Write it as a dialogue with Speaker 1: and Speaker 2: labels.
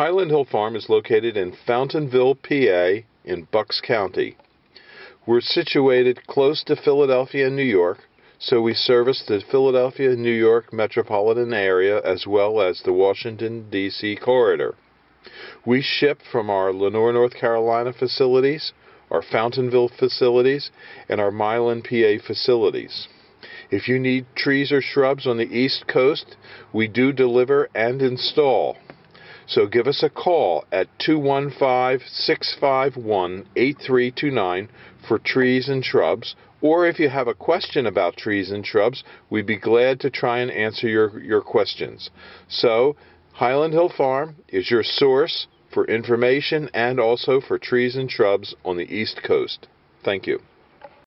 Speaker 1: Highland Hill Farm is located in Fountainville, PA, in Bucks County. We're situated close to Philadelphia and New York, so we service the Philadelphia, New York metropolitan area as well as the Washington, D.C. corridor. We ship from our Lenoir, North Carolina facilities, our Fountainville facilities, and our Milan, PA facilities. If you need trees or shrubs on the East Coast, we do deliver and install. So give us a call at 215 651 8329 for trees and shrubs. Or if you have a question about trees and shrubs, we'd be glad to try and answer your, your questions. So, Highland Hill Farm is your source for information and also for trees and shrubs on the East Coast. Thank you.